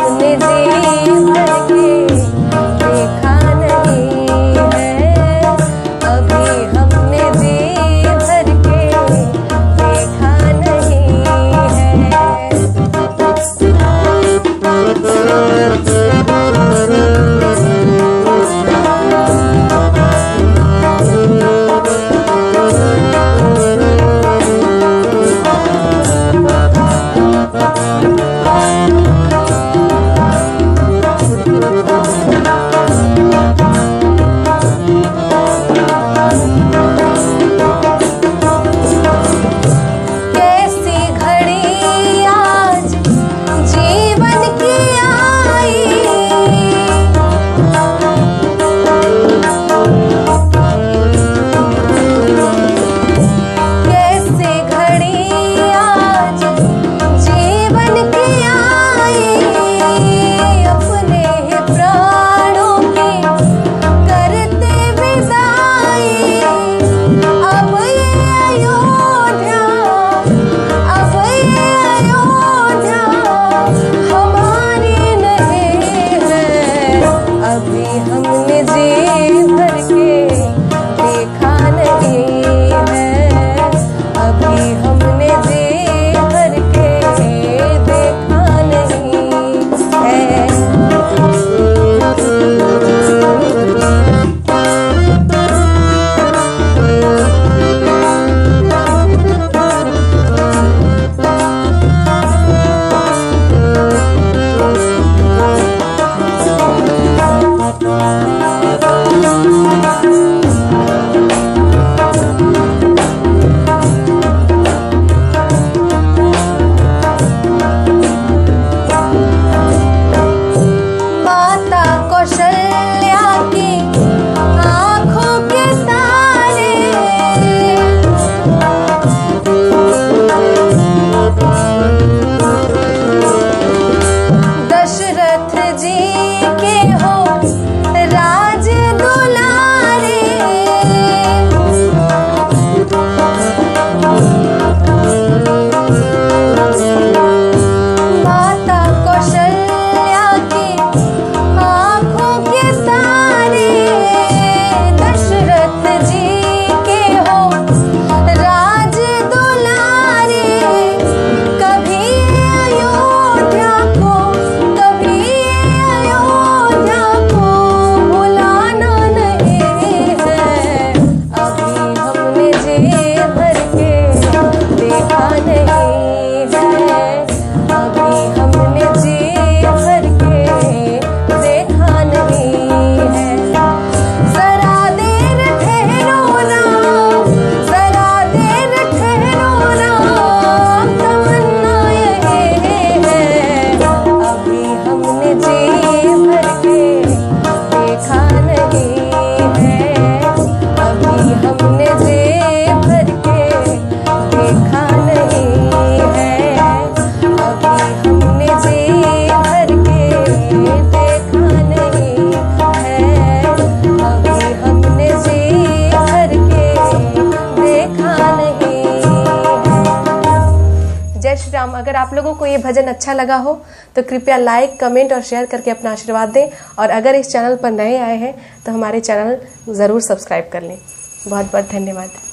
हम जिंदगी जय श्री राम। अगर आप लोगों को ये भजन अच्छा लगा हो तो कृपया लाइक कमेंट और शेयर करके अपना आशीर्वाद दें। और अगर इस चैनल पर नए आए हैं तो हमारे चैनल ज़रूर सब्सक्राइब कर लें। बहुत बहुत धन्यवाद।